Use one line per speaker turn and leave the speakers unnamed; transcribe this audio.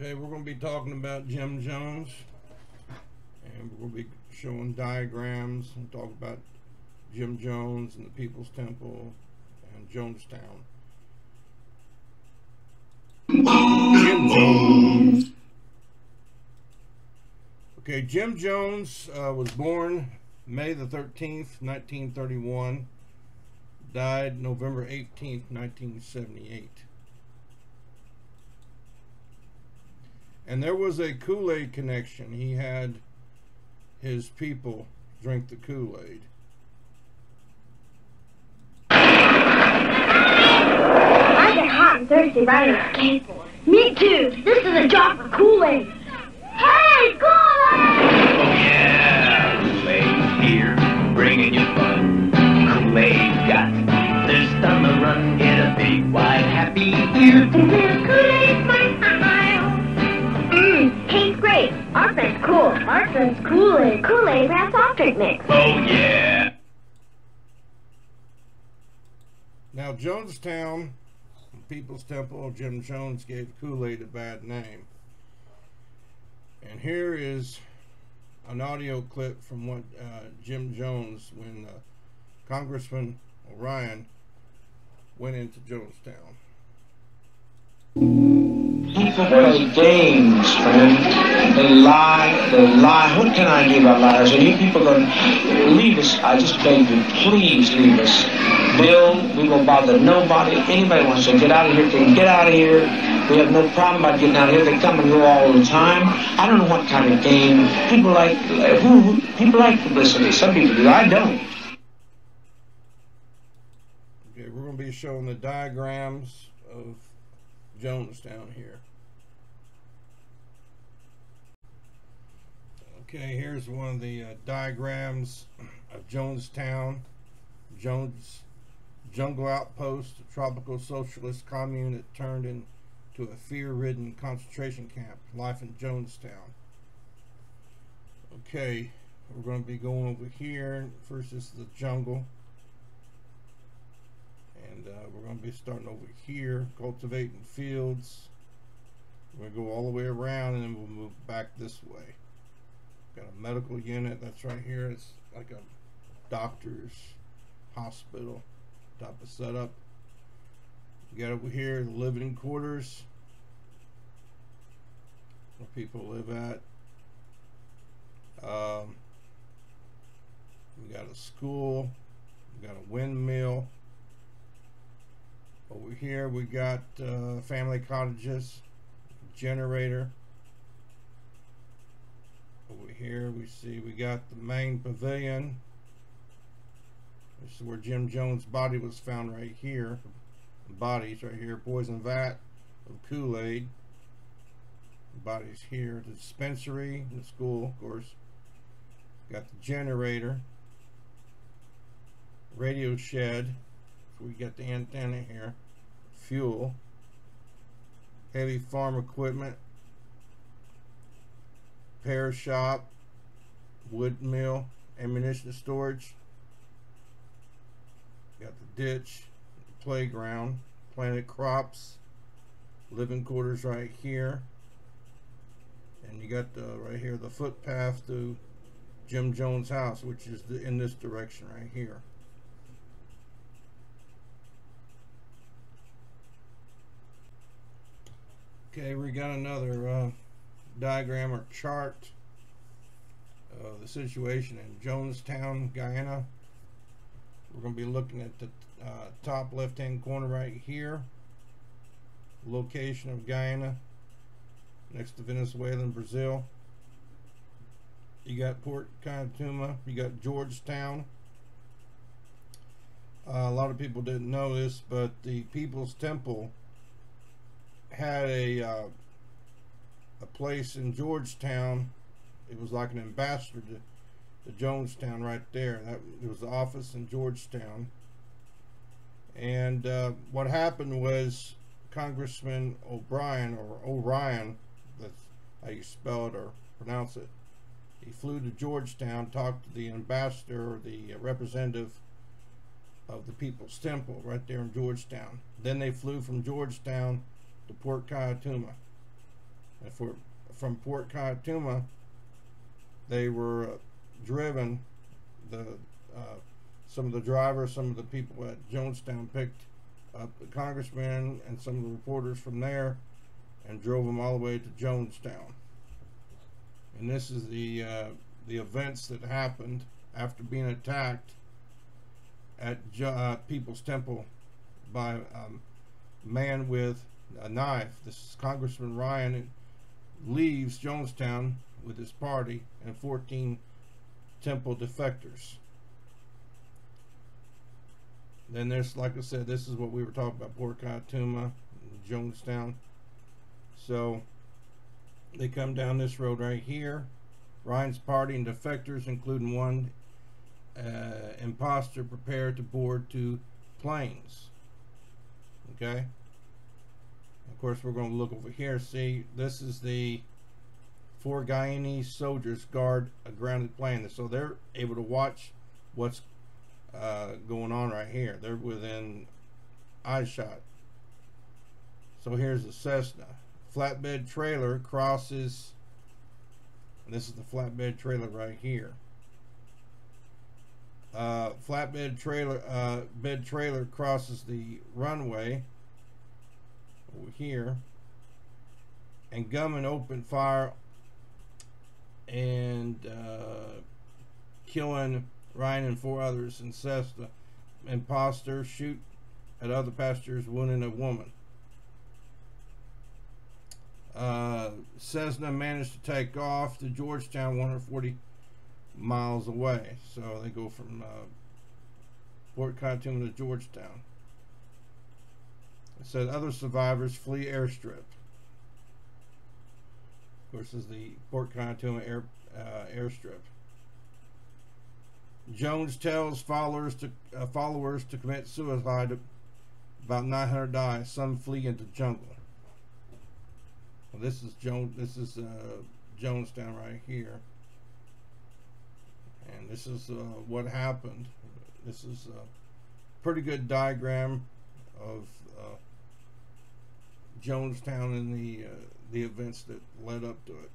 Okay, we're going to be talking about Jim Jones. And to be showing diagrams and talk about Jim Jones and the People's Temple and Jonestown. Jim Jones. Okay, Jim Jones uh, was born May the 13th, 1931. Died November 18th, 1978. And there was a Kool-Aid connection. He had his people drink the Kool-Aid.
I get hot and thirsty riding a skateboard. Me too. This is a job for Kool-Aid. Hey, Kool-Aid!
Yeah, Kool-Aid here, bringing you fun. Kool-Aid got thirst on the run. Get a big, wide, happy ear.
Cool. Our friend's Kool-Aid. Kool-Aid Rap soft drink mix.
Oh yeah.
Now, Jonestown, People's Temple, Jim Jones gave Kool-Aid a bad name. And here is an audio clip from what uh, Jim Jones, when uh, Congressman Orion went into Jonestown.
People play games, friend. They lie, the lie. What can I do about liars? Are you people going to leave us? I just beg you, please leave us. Bill, we won't bother nobody. Anybody wants to get out of here can get out of here. We have no problem about getting out of here. They come and go all the time. I don't know what kind of game. People like who? People like publicity. Some people do. I don't.
Okay, we're going to be showing the diagrams of Jonestown here. Okay, here's one of the uh, diagrams of Jonestown. Jones Jungle Outpost, a tropical socialist commune that turned into a fear-ridden concentration camp. Life in Jonestown. Okay, we're going to be going over here. First this is the jungle. And uh, we're going to be starting over here, cultivating fields. We're going to go all the way around and then we'll move back this way. Got a medical unit that's right here. It's like a doctor's hospital type of setup. You got over here the living quarters where people live at. Um, we got a school. We got a windmill. Over here we got uh, family cottages, generator. Over here we see we got the main pavilion. This is where Jim Jones' body was found right here. bodies right here, poison vat of Kool-Aid. bodies here. The dispensary, the school, of course. Got the generator. Radio shed. So we got the antenna here. Fuel. Heavy farm equipment. Repair shop. Wood mill. Ammunition storage. Got the ditch. Playground. Planted crops. Living quarters right here. And you got the right here the footpath to Jim Jones' house, which is the, in this direction right here. Okay, we got another uh, diagram or chart of the situation in Jonestown, Guyana. We're going to be looking at the uh, top left-hand corner right here. Location of Guyana next to Venezuela and Brazil. You got Port Kaituma. You got Georgetown. Uh, a lot of people didn't know this, but the People's Temple had a uh, a place in Georgetown. It was like an ambassador to, to Jonestown right there. That it was the office in Georgetown. And uh, what happened was Congressman O'Brien or Orion, that's how you spell it or pronounce it. He flew to Georgetown, talked to the ambassador or the representative of the People's Temple right there in Georgetown. Then they flew from Georgetown to Port Kaituma. For, from Port Kaituma, they were uh, driven. The uh, some of the drivers, some of the people at Jonestown picked up the congressman and some of the reporters from there, and drove them all the way to Jonestown. And this is the uh, the events that happened after being attacked at uh, People's Temple by um, a man with a knife. This is Congressman Ryan leaves Jonestown with his party and 14 Temple defectors. Then there's, like I said, this is what we were talking about, Port Jonestown. So they come down this road right here. Ryan's party and defectors, including one uh, imposter, prepare to board two planes. Okay. Of course, we're going to look over here. See, this is the four Guyanese soldiers guard a grounded plane, so they're able to watch what's uh, going on right here. They're within eye shot. So here's the Cessna flatbed trailer crosses. This is the flatbed trailer right here. Uh, flatbed trailer uh, bed trailer crosses the runway here and gunmen open fire and uh, killing Ryan and four others in Cessna. Imposter shoot at other passengers, wounding a woman. Uh, Cessna managed to take off to Georgetown, 140 miles away. So they go from uh, Fort Kaituma to Georgetown. Said other survivors flee airstrip. Of course, is the Port Kaituma air, uh, airstrip. Jones tells followers to uh, followers to commit suicide. About 900 die. Some flee into jungle. Well, this is Jones. This is uh, Jonestown right here, and this is uh, what happened. This is a pretty good diagram of uh, Jonestown and the uh, the events that led up to it.